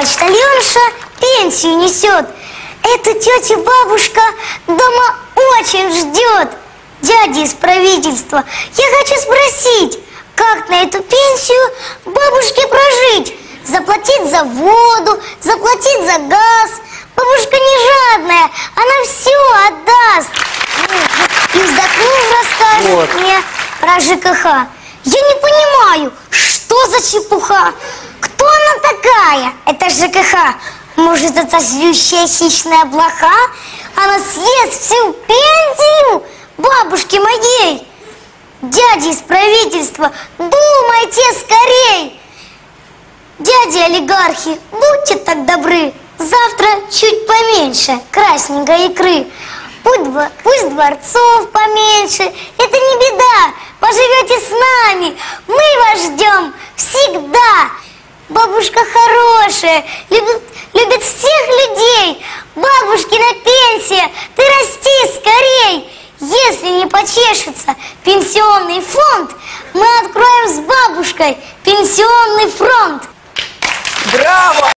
Почтальонша пенсию несет. Эта тетя бабушка дома очень ждет. Дядя из правительства, я хочу спросить, как на эту пенсию бабушке прожить? Заплатить за воду, заплатить за газ. Бабушка не жадная, она все отдаст. И вздохнув, расскажет Вот. мне про ЖКХ. Я не понимаю, что за чепуха? Такая? Это ЖКХ. Может, это злющая хищная блоха? Она съест всю пенсию бабушки моей. Дяди из правительства, думайте скорей! Дяди олигархи, будьте так добры, завтра чуть поменьше красненькой икры. Пусть, пусть дворцов поменьше, это не беда, поживете с нами, мы вас ждем. Бабушка хорошая, любит, любит всех людей. Бабушкина пенсия, ты расти скорей. Если не почешется пенсионный фонд, мы откроем с бабушкой пенсионный фронт.